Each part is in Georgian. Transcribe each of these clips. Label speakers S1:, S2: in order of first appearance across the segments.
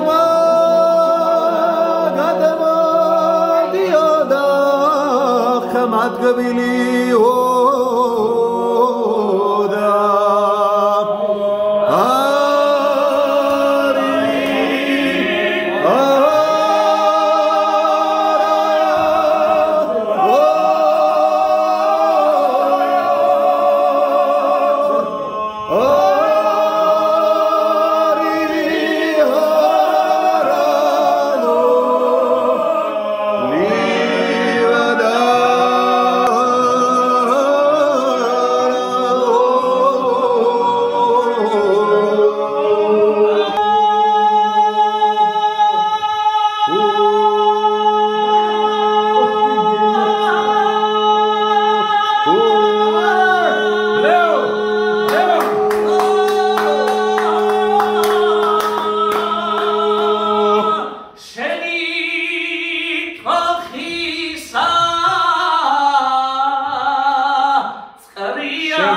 S1: گذاه، گذاه دیودا خماد قبیلی.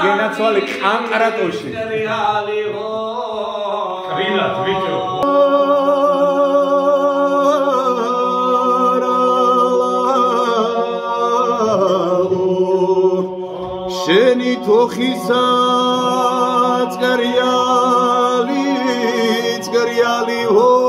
S1: გენაცვალე კანკრატოში.
S2: კრილად ბიჭო.
S1: შენი თოხისა წერიალი წერიალი ჰოდა